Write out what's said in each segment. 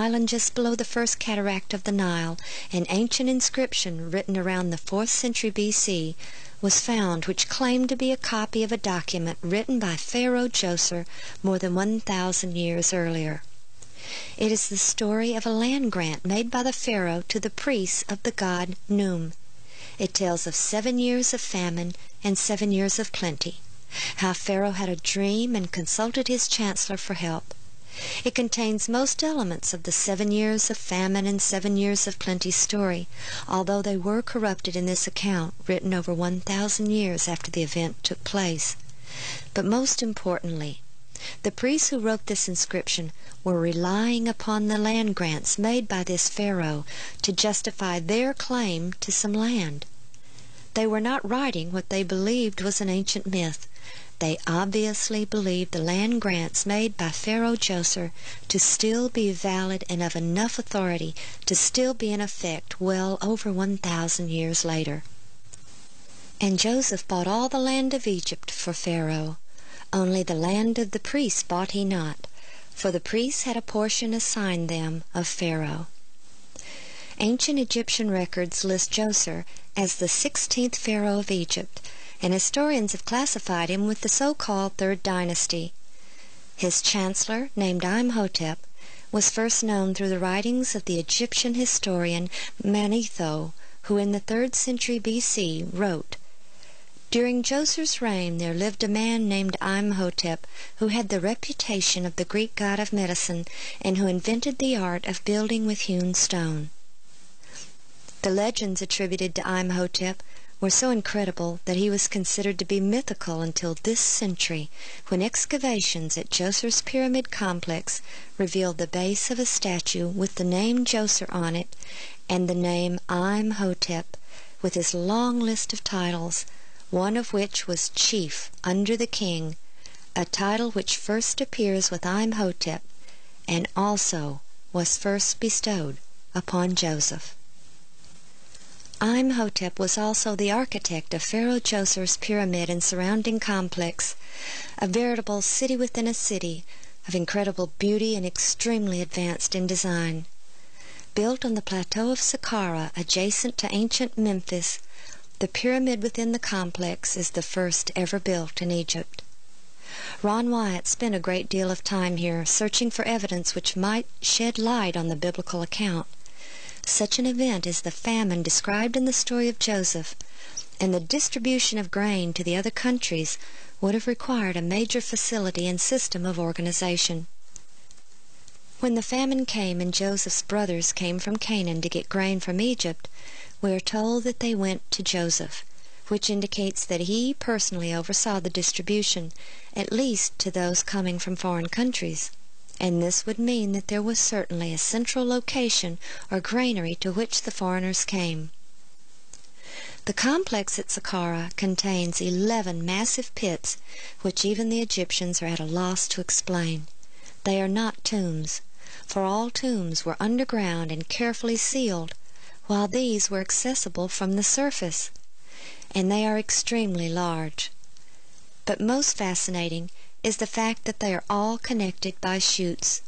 island just below the first cataract of the Nile, an ancient inscription written around the fourth century B.C. was found which claimed to be a copy of a document written by Pharaoh Djoser more than one thousand years earlier. It is the story of a land grant made by the Pharaoh to the priests of the god Khnum. It tells of seven years of famine and seven years of plenty, how Pharaoh had a dream and consulted his chancellor for help. It contains most elements of the seven years of famine and seven years of plenty story, although they were corrupted in this account written over one thousand years after the event took place. But most importantly, the priests who wrote this inscription were relying upon the land grants made by this Pharaoh to justify their claim to some land. They were not writing what they believed was an ancient myth. They obviously believed the land grants made by Pharaoh Djoser to still be valid and of enough authority to still be in effect well over one thousand years later. And Joseph bought all the land of Egypt for Pharaoh. Only the land of the priests bought he not, for the priests had a portion assigned them of Pharaoh. Ancient Egyptian records list Djoser as the sixteenth Pharaoh of Egypt, and historians have classified him with the so-called Third Dynasty. His chancellor, named Imhotep, was first known through the writings of the Egyptian historian Manetho, who in the third century B.C. wrote, During Djoser's reign there lived a man named Imhotep, who had the reputation of the Greek god of medicine, and who invented the art of building with hewn stone. The legends attributed to Imhotep were so incredible that he was considered to be mythical until this century, when excavations at Djoser's Pyramid complex revealed the base of a statue with the name Djoser on it and the name Imhotep, with his long list of titles, one of which was Chief under the King, a title which first appears with Imhotep and also was first bestowed upon Joseph. Imhotep was also the architect of Pharaoh Djoser's pyramid and surrounding complex, a veritable city within a city of incredible beauty and extremely advanced in design. Built on the plateau of Saqqara adjacent to ancient Memphis, the pyramid within the complex is the first ever built in Egypt. Ron Wyatt spent a great deal of time here searching for evidence which might shed light on the biblical account. Such an event as the famine described in the story of Joseph and the distribution of grain to the other countries would have required a major facility and system of organization. When the famine came and Joseph's brothers came from Canaan to get grain from Egypt, we are told that they went to Joseph, which indicates that he personally oversaw the distribution, at least to those coming from foreign countries and this would mean that there was certainly a central location or granary to which the foreigners came. The complex at Saqqara contains eleven massive pits which even the Egyptians are at a loss to explain. They are not tombs, for all tombs were underground and carefully sealed, while these were accessible from the surface, and they are extremely large. But most fascinating is the fact that they are all connected by chutes.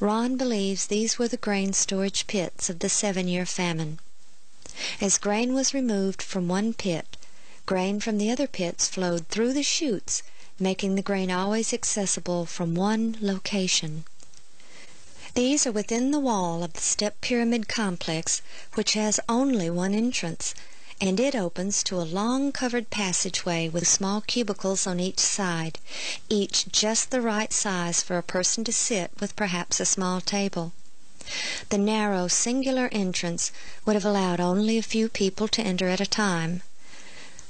Ron believes these were the grain storage pits of the seven year famine. As grain was removed from one pit, grain from the other pits flowed through the chutes, making the grain always accessible from one location. These are within the wall of the step pyramid complex, which has only one entrance, and it opens to a long covered passageway with small cubicles on each side, each just the right size for a person to sit with perhaps a small table. The narrow, singular entrance would have allowed only a few people to enter at a time.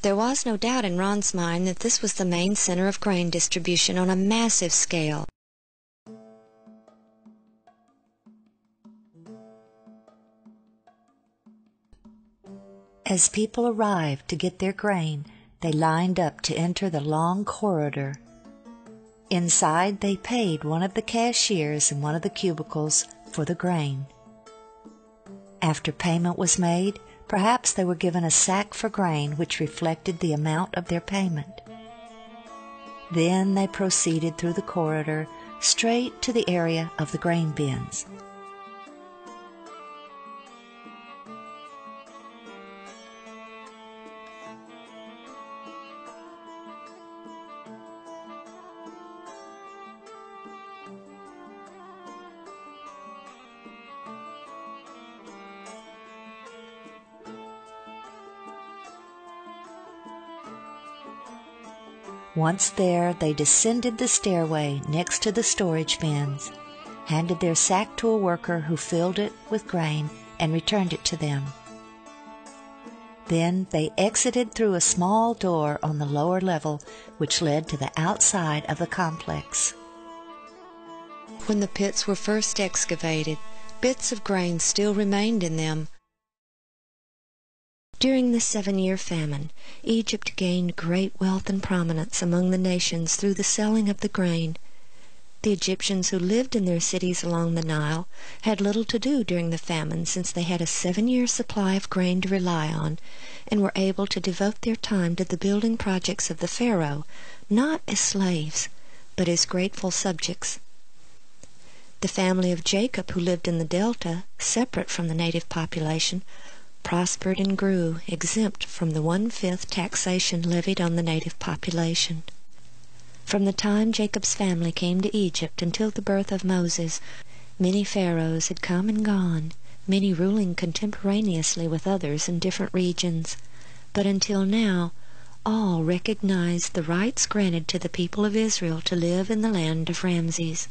There was no doubt in Ron's mind that this was the main center of grain distribution on a massive scale. As people arrived to get their grain, they lined up to enter the long corridor. Inside, they paid one of the cashiers in one of the cubicles for the grain. After payment was made, perhaps they were given a sack for grain which reflected the amount of their payment. Then they proceeded through the corridor straight to the area of the grain bins. Once there, they descended the stairway next to the storage bins, handed their sack to a worker who filled it with grain and returned it to them. Then they exited through a small door on the lower level, which led to the outside of the complex. When the pits were first excavated, bits of grain still remained in them. During the seven year famine, Egypt gained great wealth and prominence among the nations through the selling of the grain. The Egyptians who lived in their cities along the Nile had little to do during the famine since they had a seven year supply of grain to rely on and were able to devote their time to the building projects of the Pharaoh, not as slaves, but as grateful subjects. The family of Jacob, who lived in the delta, separate from the native population, prospered and grew, exempt from the one fifth taxation levied on the native population. From the time Jacob's family came to Egypt until the birth of Moses, many pharaohs had come and gone, many ruling contemporaneously with others in different regions. But until now, all recognized the rights granted to the people of Israel to live in the land of Ramses.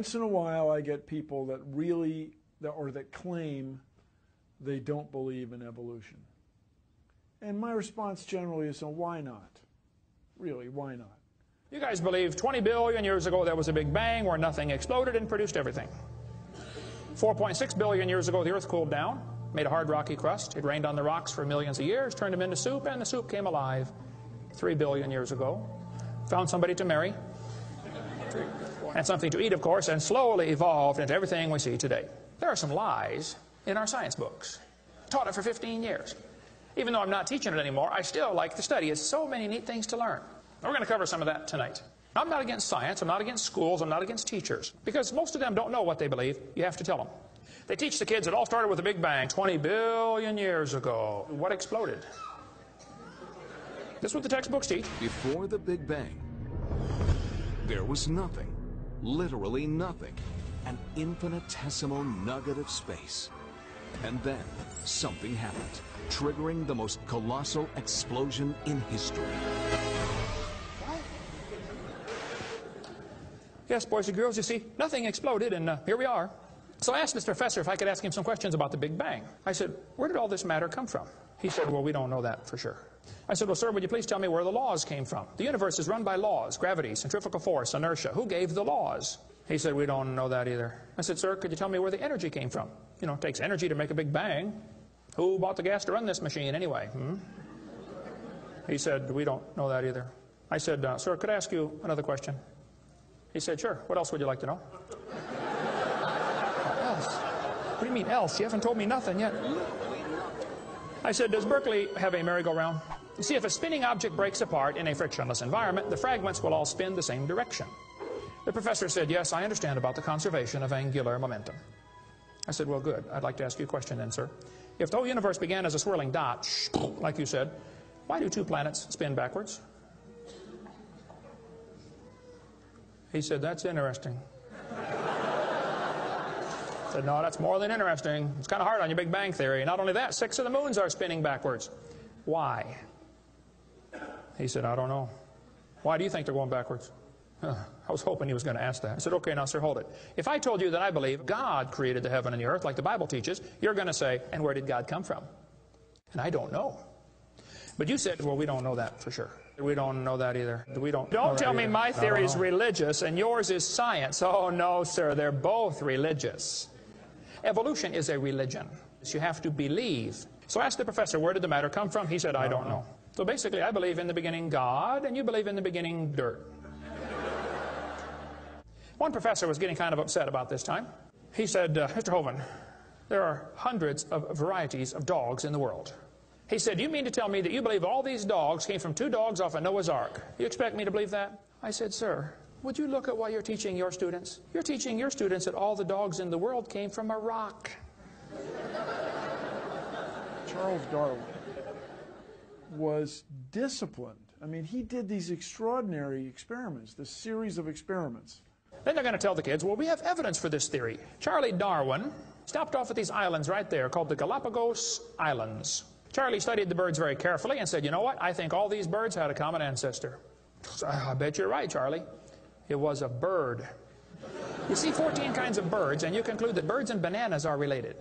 Once in a while I get people that really, or that claim they don't believe in evolution. And my response generally is, well, why not? Really, why not? You guys believe 20 billion years ago there was a big bang where nothing exploded and produced everything. 4.6 billion years ago the earth cooled down, made a hard rocky crust. It rained on the rocks for millions of years, turned them into soup, and the soup came alive 3 billion years ago. Found somebody to marry, and something to eat, of course, and slowly evolved into everything we see today. There are some lies in our science books. Taught it for 15 years. Even though I'm not teaching it anymore, I still like the study. It's so many neat things to learn. We're going to cover some of that tonight. I'm not against science. I'm not against schools. I'm not against teachers. Because most of them don't know what they believe. You have to tell them. They teach the kids it all started with a big bang 20 billion years ago. What exploded? This is what the textbooks teach. Before the Big Bang, there was nothing, literally nothing, an infinitesimal nugget of space. And then something happened, triggering the most colossal explosion in history. Yes, boys and girls, you see, nothing exploded, and uh, here we are. So I asked this professor if I could ask him some questions about the Big Bang. I said, Where did all this matter come from? He said, Well, we don't know that for sure. I said, Well, sir, would you please tell me where the laws came from? The universe is run by laws gravity, centrifugal force, inertia. Who gave the laws? He said, We don't know that either. I said, Sir, could you tell me where the energy came from? You know, it takes energy to make a big bang. Who bought the gas to run this machine anyway? Hmm? He said, We don't know that either. I said, uh, Sir, could I ask you another question? He said, Sure. What else would you like to know? what else? What do you mean, else? You haven't told me nothing yet. I said, Does Berkeley have a merry-go-round? You see, if a spinning object breaks apart in a frictionless environment, the fragments will all spin the same direction. The professor said, Yes, I understand about the conservation of angular momentum. I said, Well, good. I'd like to ask you a question then, sir. If the whole universe began as a swirling dot, like you said, why do two planets spin backwards? He said, That's interesting. I said, No, that's more than interesting. It's kind of hard on your Big Bang Theory. Not only that, six of the moons are spinning backwards. Why? He said, I don't know. Why do you think they're going backwards? I was hoping he was going to ask that. I said, okay, now, sir, hold it. If I told you that I believe God created the heaven and the earth, like the Bible teaches, you're going to say, and where did God come from? And I don't know. But you said, well, we don't know that for sure. We don't know that either. We don't. Don't tell me my theory is religious and yours is science. Oh, no, sir. They're both religious. Evolution is a religion. You have to believe. So ask the professor, where did the matter come from? He said, I don't know. So basically, I believe in the beginning God, and you believe in the beginning dirt. One professor was getting kind of upset about this time. He said, uh, Mr. Hovind, there are hundreds of varieties of dogs in the world. He said, you mean to tell me that you believe all these dogs came from two dogs off a Noah's Ark? You expect me to believe that? I said, Sir, would you look at what you're teaching your students? You're teaching your students that all the dogs in the world came from a rock. Charles Darwin was disciplined. I mean, he did these extraordinary experiments, this series of experiments. Then they're going to tell the kids, well, we have evidence for this theory. Charlie Darwin stopped off at these islands right there called the Galapagos Islands. Charlie studied the birds very carefully and said, you know what? I think all these birds had a common ancestor. I bet you're right, Charlie. It was a bird. You see 14 kinds of birds, and you conclude that birds and bananas are related.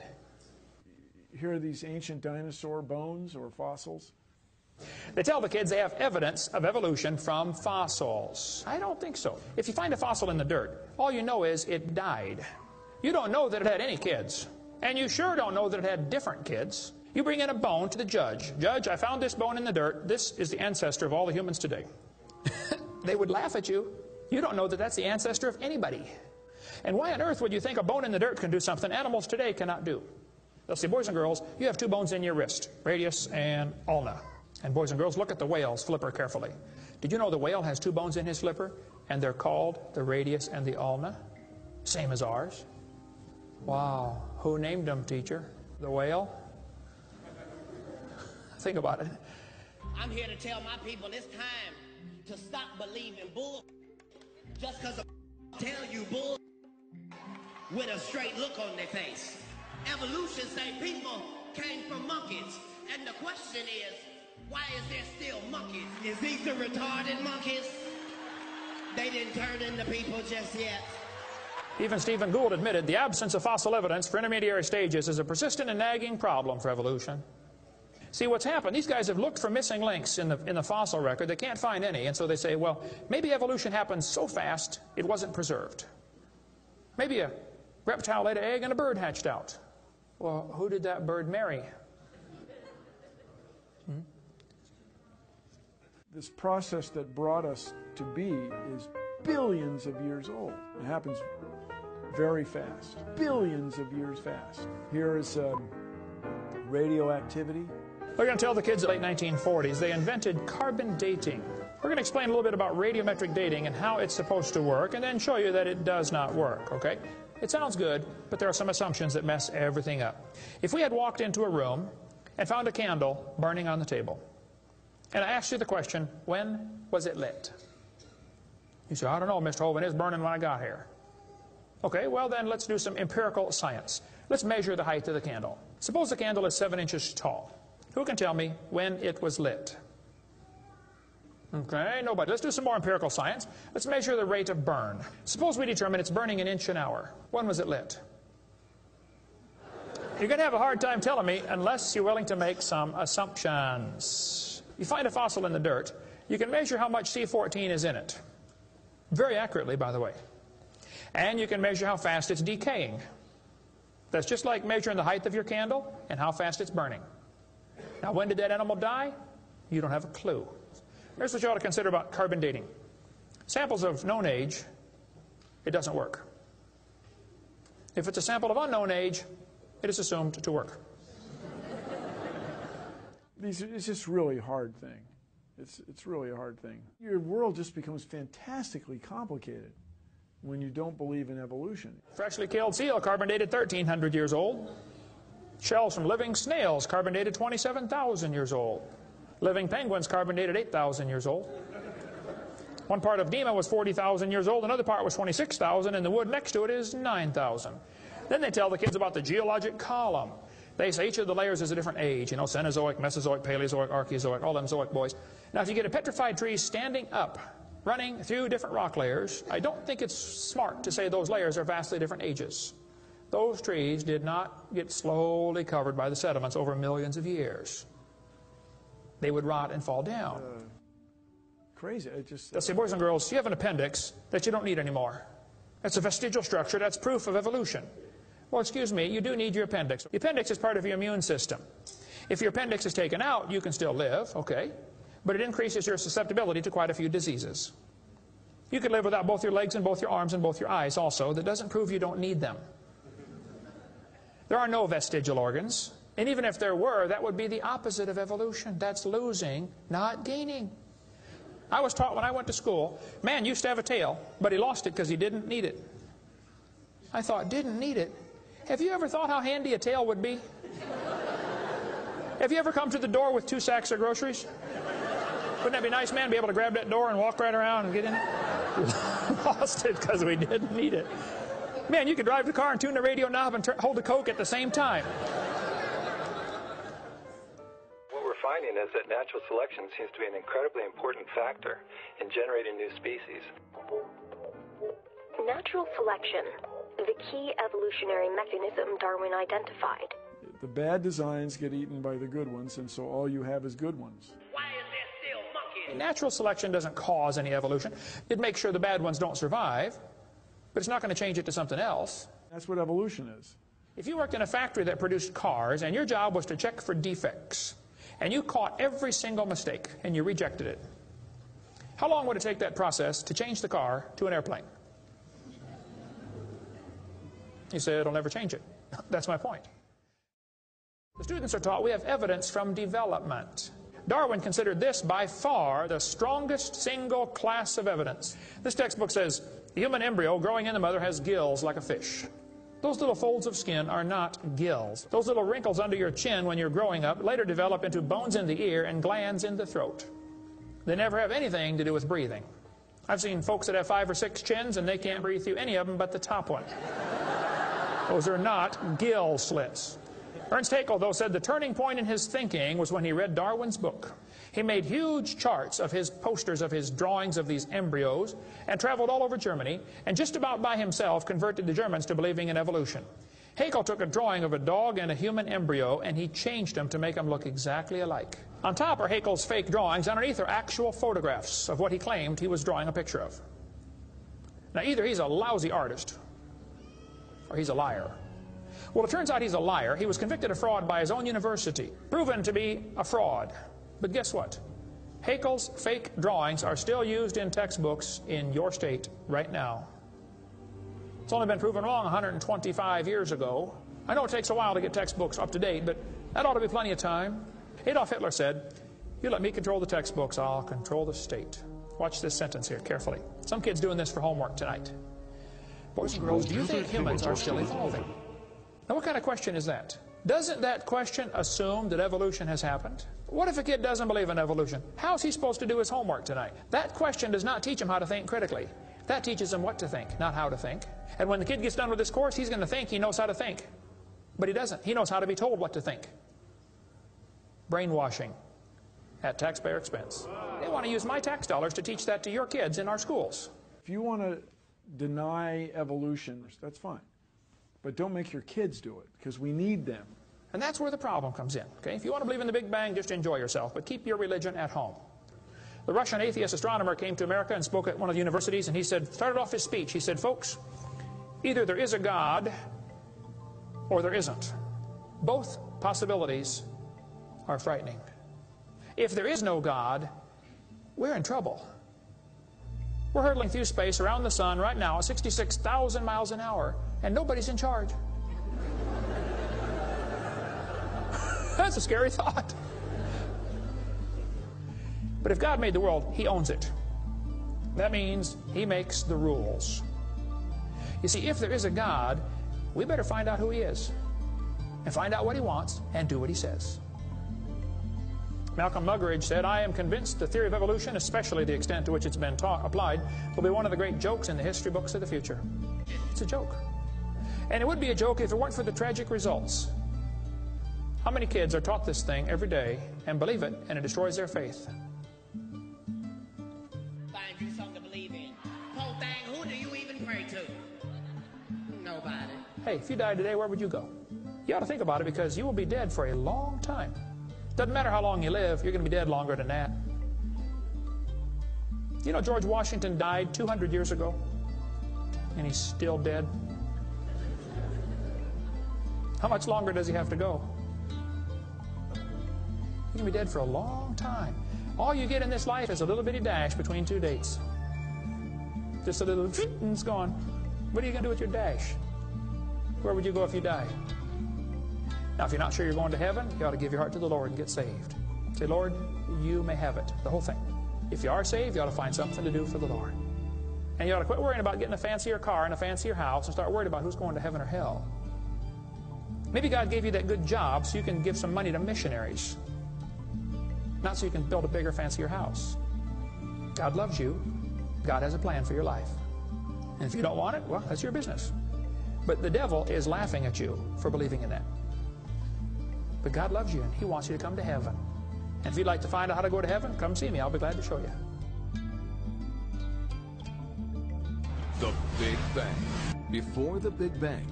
Here are these ancient dinosaur bones or fossils. They tell the kids they have evidence of evolution from fossils. I don't think so. If you find a fossil in the dirt, all you know is it died. You don't know that it had any kids. And you sure don't know that it had different kids. You bring in a bone to the judge. Judge, I found this bone in the dirt. This is the ancestor of all the humans today. they would laugh at you. You don't know that that's the ancestor of anybody. And why on earth would you think a bone in the dirt can do something animals today cannot do? Let's see, boys and girls, you have two bones in your wrist, radius and ulna. And boys and girls, look at the whale's flipper carefully. Did you know the whale has two bones in his flipper? And they're called the radius and the ulna? Same as ours. Wow. Who named them, teacher? The whale? Think about it. I'm here to tell my people it's time to stop believing bull just because tell you bull with a straight look on their face. Evolution say people came from monkeys. And the question is, why is there still monkeys? Is these the retarded monkeys? They didn't turn into people just yet. Even Stephen Gould admitted the absence of fossil evidence for intermediary stages is a persistent and nagging problem for evolution. See, what's happened, these guys have looked for missing links in the, in the fossil record. They can't find any, and so they say, well, maybe evolution happened so fast it wasn't preserved. Maybe a reptile laid an egg and a bird hatched out. Well, who did that bird marry? Hmm? This process that brought us to be is billions of years old. It happens very fast, billions of years fast. Here is um, radioactivity. We're going to tell the kids the late 1940s they invented carbon dating. We're going to explain a little bit about radiometric dating and how it's supposed to work, and then show you that it does not work, okay? It sounds good, but there are some assumptions that mess everything up. If we had walked into a room and found a candle burning on the table, and I asked you the question, when was it lit? You say, I don't know, Mr. Hovind, it's burning when I got here. Okay, well then let's do some empirical science. Let's measure the height of the candle. Suppose the candle is seven inches tall. Who can tell me when it was lit? Okay, nobody. Let's do some more empirical science. Let's measure the rate of burn. Suppose we determine it's burning an inch an hour. When was it lit? You're going to have a hard time telling me unless you're willing to make some assumptions. You find a fossil in the dirt, you can measure how much C14 is in it. Very accurately, by the way. And you can measure how fast it's decaying. That's just like measuring the height of your candle and how fast it's burning. Now, when did that animal die? You don't have a clue. Here's what you ought to consider about carbon dating. Samples of known age, it doesn't work. If it's a sample of unknown age, it is assumed to work. It's just really hard thing. It's, it's really a hard thing. Your world just becomes fantastically complicated when you don't believe in evolution. Freshly killed seal, carbon dated 1,300 years old. Shells from living snails, carbon dated 27,000 years old. Living penguins, carbon dated 8,000 years old. One part of Dima was 40,000 years old, another part was 26,000, and the wood next to it is 9,000. Then they tell the kids about the geologic column. They say each of the layers is a different age, you know, Cenozoic, Mesozoic, Paleozoic, Archeozoic, all them zoic boys. Now, if you get a petrified tree standing up, running through different rock layers, I don't think it's smart to say those layers are vastly different ages. Those trees did not get slowly covered by the sediments over millions of years. They would rot and fall down. Uh, crazy. It just. Let's say, boys and girls, you have an appendix that you don't need anymore. That's a vestigial structure. That's proof of evolution. Well, excuse me, you do need your appendix. The appendix is part of your immune system. If your appendix is taken out, you can still live, okay? But it increases your susceptibility to quite a few diseases. You could live without both your legs and both your arms and both your eyes also. That doesn't prove you don't need them. There are no vestigial organs. And even if there were, that would be the opposite of evolution. That's losing, not gaining. I was taught when I went to school, man used to have a tail, but he lost it because he didn't need it. I thought, didn't need it? Have you ever thought how handy a tail would be? have you ever come to the door with two sacks of groceries? Wouldn't that be nice, man, to be able to grab that door and walk right around and get in? lost it because we didn't need it. Man, you could drive the car and tune the radio knob and hold the Coke at the same time. What we're finding is that natural selection seems to be an incredibly important factor in generating new species. Natural selection, the key evolutionary mechanism Darwin identified. The bad designs get eaten by the good ones, and so all you have is good ones. Why is that still monkeys? Natural selection doesn't cause any evolution. It makes sure the bad ones don't survive but it's not going to change it to something else. That's what evolution is. If you worked in a factory that produced cars and your job was to check for defects, and you caught every single mistake and you rejected it, how long would it take that process to change the car to an airplane? You say it'll never change it. That's my point. The students are taught we have evidence from development. Darwin considered this by far the strongest single class of evidence. This textbook says the human embryo growing in the mother has gills like a fish. Those little folds of skin are not gills. Those little wrinkles under your chin when you're growing up later develop into bones in the ear and glands in the throat. They never have anything to do with breathing. I've seen folks that have five or six chins and they can't breathe through any of them but the top one. Those are not gill slits. Ernst Haeckel, though, said the turning point in his thinking was when he read Darwin's book. He made huge charts of his posters of his drawings of these embryos and traveled all over Germany and just about by himself converted the Germans to believing in evolution. Haeckel took a drawing of a dog and a human embryo and he changed them to make them look exactly alike. On top are Haeckel's fake drawings. Underneath are actual photographs of what he claimed he was drawing a picture of. Now, either he's a lousy artist or he's a liar. Well, it turns out he's a liar. He was convicted of fraud by his own university, proven to be a fraud. But guess what? Haeckel's fake drawings are still used in textbooks in your state right now. It's only been proven wrong 125 years ago. I know it takes a while to get textbooks up to date, but that ought to be plenty of time. Adolf Hitler said, You let me control the textbooks, I'll control the state. Watch this sentence here carefully. Some kids doing this for homework tonight. Boys and girls, do you think humans are still evolving? Now, what kind of question is that? Doesn't that question assume that evolution has happened? What if a kid doesn't believe in evolution? How's he supposed to do his homework tonight? That question does not teach him how to think critically. That teaches him what to think, not how to think. And when the kid gets done with this course, he's going to think he knows how to think. But he doesn't. He knows how to be told what to think. Brainwashing at taxpayer expense. They want to use my tax dollars to teach that to your kids in our schools. If you want to deny evolution, that's fine. But don't make your kids do it because we need them. And that's where the problem comes in. Okay? If you want to believe in the Big Bang, just enjoy yourself, but keep your religion at home. The Russian atheist astronomer came to America and spoke at one of the universities, and he said, started off his speech, he said, folks, either there is a God or there isn't. Both possibilities are frightening. If there is no God, we're in trouble. We're hurtling through space around the sun right now at 66,000 miles an hour and nobody's in charge. That's a scary thought. But if God made the world, He owns it. That means He makes the rules. You see, if there is a God, we better find out who He is and find out what He wants and do what He says. Malcolm Muggeridge said, I am convinced the theory of evolution, especially the extent to which it's been taught, applied, will be one of the great jokes in the history books of the future. It's a joke. And it would be a joke if it weren't for the tragic results. How many kids are taught this thing every day and believe it, and it destroys their faith? Find you something to believe in. Whole thing, who do you even pray to? Nobody. Hey, if you died today, where would you go? You ought to think about it because you will be dead for a long time. Doesn't matter how long you live, you're going to be dead longer than that. You know, George Washington died 200 years ago, and he's still dead. How much longer does he have to go? Going to be dead for a long time. All you get in this life is a little bitty dash between two dates. Just a little, and it's gone. What are you going to do with your dash? Where would you go if you died? Now, if you're not sure you're going to heaven, you ought to give your heart to the Lord and get saved. Say, Lord, you may have it, the whole thing. If you are saved, you ought to find something to do for the Lord. And you ought to quit worrying about getting a fancier car and a fancier house and start worrying about who's going to heaven or hell. Maybe God gave you that good job so you can give some money to missionaries, not so you can build a bigger, fancier house. God loves you. God has a plan for your life. And if you don't want it, well, that's your business. But the devil is laughing at you for believing in that. But God loves you and He wants you to come to heaven. And if you'd like to find out how to go to heaven, come see me. I'll be glad to show you. The Big Bang. Before the Big Bang,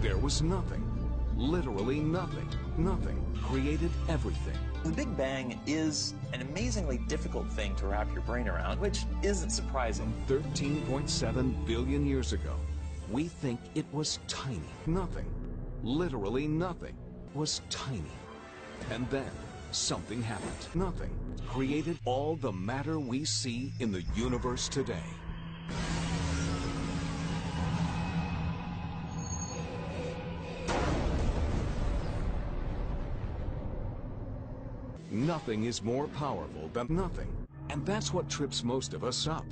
there was nothing. Literally nothing. Nothing created everything. The Big Bang is an amazingly difficult thing to wrap your brain around, which isn't surprising. 13.7 billion years ago, we think it was tiny. Nothing. Literally nothing was tiny. And then something happened. Nothing created all the matter we see in the universe today. Nothing is more powerful than nothing. And that's what trips most of us up.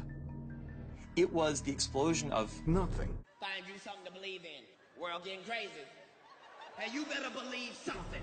It was the explosion of Nothing. Find you something to believe in. World getting crazy. And you better believe something.